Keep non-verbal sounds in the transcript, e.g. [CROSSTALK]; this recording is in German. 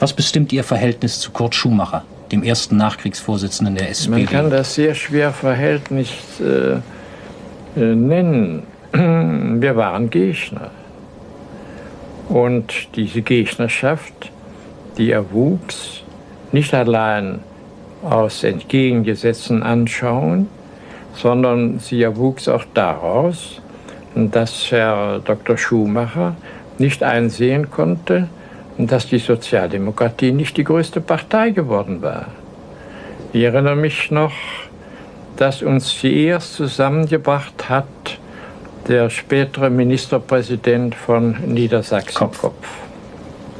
Was bestimmt Ihr Verhältnis zu Kurt Schumacher, dem ersten Nachkriegsvorsitzenden der SPD? Man kann das sehr schwer Verhältnis äh, äh, nennen. [CLEARS THROAT] Wir waren Gegner. Und diese Gegnerschaft, die erwuchs nicht allein aus entgegengesetzten Anschauungen, sondern sie erwuchs auch daraus, dass Herr Dr. Schumacher nicht einsehen konnte, dass die Sozialdemokratie nicht die größte Partei geworden war. Ich erinnere mich noch, dass uns sie erst zusammengebracht hat der spätere Ministerpräsident von Niedersachsen Kopf. Kopf.